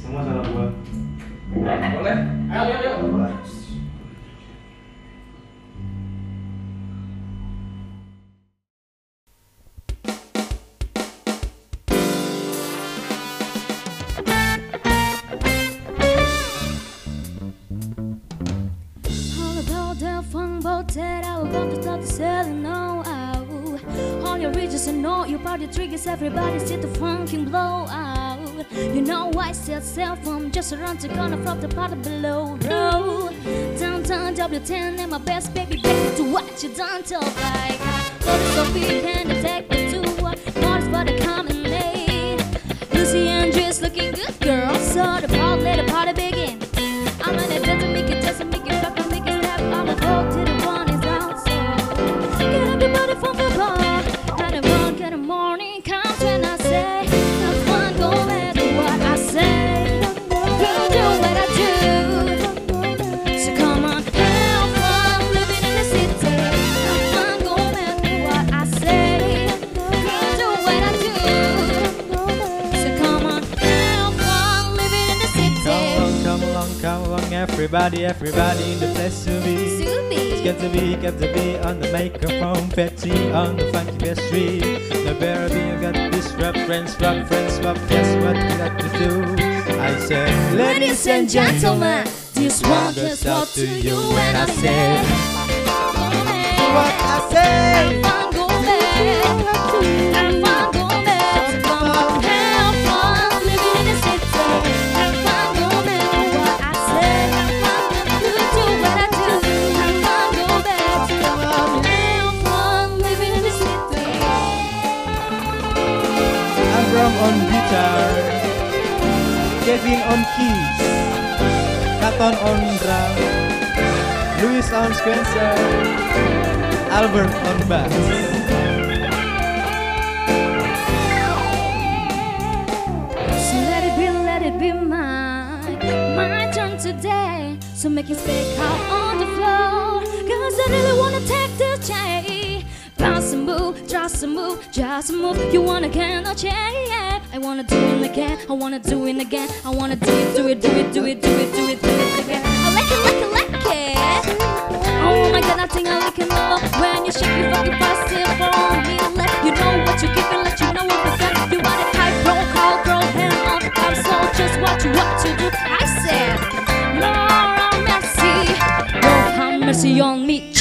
Semua salah gua. Boleh? Ayo, ayo, ayo. All about the fun boat I want to start to sell and know out. All your riches and all your party triggers, everybody see the funkin' blow out. You know I said cell phone just around the corner from the bottom below. Road downtown W10 and my best baby baby to what you done till like. It's so big and take it to what but I coming along, come along, everybody, everybody in the place to be. It's got to be, got to be on the microphone, Petty on the funky best street. The better be, you got this rap, friends, rap, friends, rap, guess what you got to do? I said, Ladies and gentlemen, this one goes out to you and I said, what I say. On guitar, Kevin on keys, Katon on drum, Louis on Spencer, Albert on bass. So let it be, let it be mine. My turn today. So make it stick out on the floor. Cause I really wanna take the chance. Bounce and move, just move, just move. You wanna can no yeah. I wanna do it again, I wanna do it again, I wanna do it, do it, do it, do it, do it, do it, do it again. I like it, like it, like it. Oh my god, I think I like it love when you shake your fucking butt, still for me left. You know what you give and let you know what you got. You want a high roll, call, girl, hand on the top, so just what you want to do. I said, Lord have mercy, Lord have mercy on me.